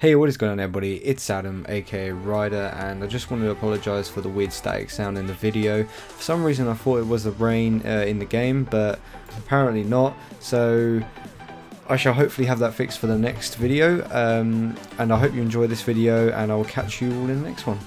Hey, what is going on everybody? It's Adam, aka Ryder, and I just wanted to apologise for the weird static sound in the video. For some reason I thought it was the rain uh, in the game, but apparently not, so I shall hopefully have that fixed for the next video, um, and I hope you enjoy this video, and I will catch you all in the next one.